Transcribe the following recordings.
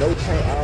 no paint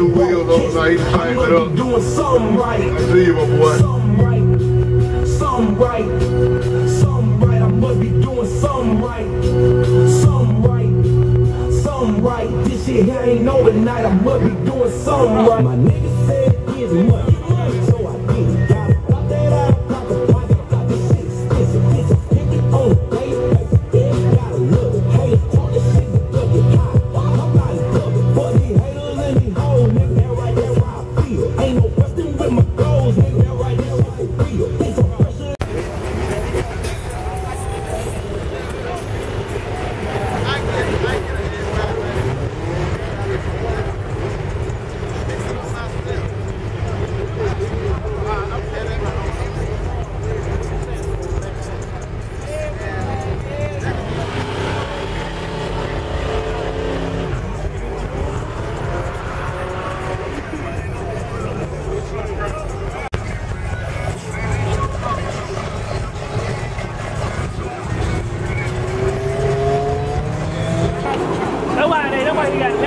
New wheels overnight, he I tightened must it up. be doing something right. I see you, my boy. Something right. Something right. Something right. I must be doing something right. Something right. Something right. This shit here ain't overnight. I must be doing something right. My nigga said it's money. Coba.